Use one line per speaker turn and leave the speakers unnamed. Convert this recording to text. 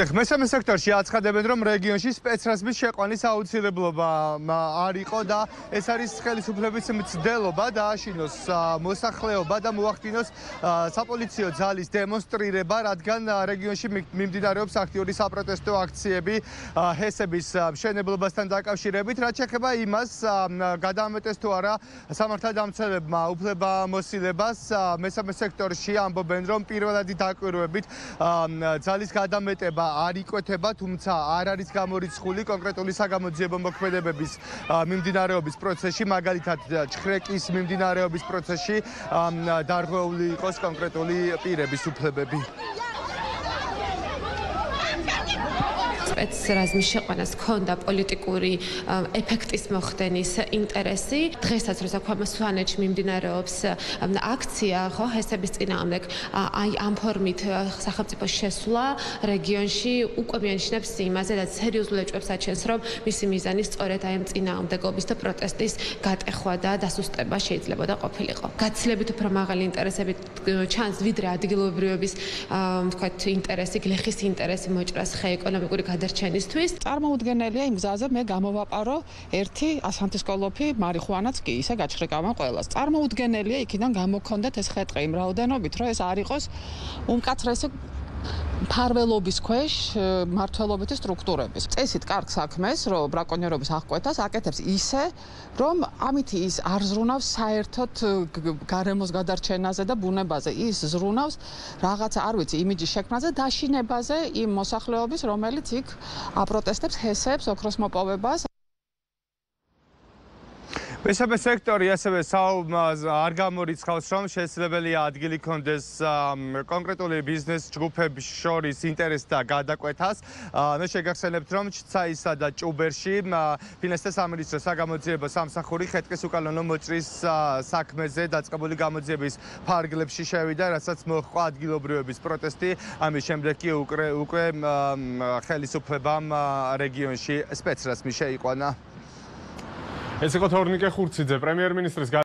ეხ მესამე სექტორში აცხადებენ რომ რეგიონში სპეცრაზმის შეყვანის აუცილებლობა არ იყო და ეს არის ხელისუფლების მცდელობა დააშინოს მოსახლეობა და მოახდინოს საპოლიციო ძალის დემონსტრირება რადგან რეგიონში მიმდინარეობს აქტიური საპროტესტო აქციები ჰესების მშენებლობასთან დაკავშირებით რაც შეეხება იმას გადაამეტეს თუ არა სამართალდამცველებმა უფლება მოსილებას მესამე სექტორში ამბობენ რომ პირველადი დაკვირვებით ძალის გადამეტება არ იკვეთება, თუმცა არ არის გამორიცხული კონკრეტული საგამოძიებო მოქმედებების მიმდინარეობის პროცესში, მაგალითად, ჩხრეკის მიმდინარეობის პროცესში დარღვეული იყოს კონკრეტული პირების უფლებები.
სპეცრაზმის შეყვანას ქონდა პოლიტიკური ეფექტის მოხდენის ინტერესი. დღესაც როცა ქვემოსვანეთში მიმდინარეობს აქცია, ხო, ჰესების წინააღმდეგ, აი ამ ფორმით სახელმწიფო შესვლა რეგიონში უკვე მიანიშნებს იმაზე და სერიოზულად ჭვებს აჩენს, რომ მისი მიზანი სწორედ აი ამ წინააღმდეგობის და პროტესტის გატეხვა და დასუსტება შეიძლება და ყოფილიყო. გაცილებით უფრო მაღალი ინტერესები ჩანს ვიდრე ადგილობრივების თქვათ ინტერესი, გლეხის ინტერესი მოჭრას ხე ეკონომიკური გადარჩენისთვის.
წარმოუდგენელია იმ გზაზე მე გამოვაპარო ერთი ასანთისკოლოფი მარიხუანაც კი ისე გაჩხრეკავან ყოველას. წარმოუდგენელია იქიდან გამოგქონდეთ ეს ხეტყი იმ რაოდენობით, რომ ეს არ იყოს უმკაცრესი ფარველობის ქვეშ მართლობითი სტრუქტურების. წესით კარგ საქმეს, რომ ბრაკონიერობის აღკვეთას აკეთებს ისე, რომ ამით ის არ ზრუნავს საერთოდ გარემოს გადარჩენაზე და ბუნებაზე. ის ზრუნავს რაღაცა, არ ვიცი, იმიჯის შექმნაზე, დაშინებაზე იმ მოსახლეობის, რომელიც იქ აპროტესტებს, ჰესებს, ოქროს მოპოვებას.
მესამე სექტორი ასევე არ გამორიცხავს რომ შესაძლებელია ადგილი კონდეს კონკრეტული ბიზნეს ჯგუფების შორის ინტერესთა გადაკვეთას. მე შეგახსენებთ რომ ჩცაისა და ჭუბერში ფინანსთა სამინისტროს საგამოძიებო სამსახური ხეთკის უკანონო მოწრის საქმეზე დაწყებული გამოძიების ფარგლებში შევიდა, რასაც მოხდა ადგილობრივების პროტესტი. ამის შემდეგ კი უკვე ხელისუფლებამ რეგიონში სპეცრაზმი შეიყვანა.
ეს იყო თორნიკე ხურციძე პრემიერ-მინისტრის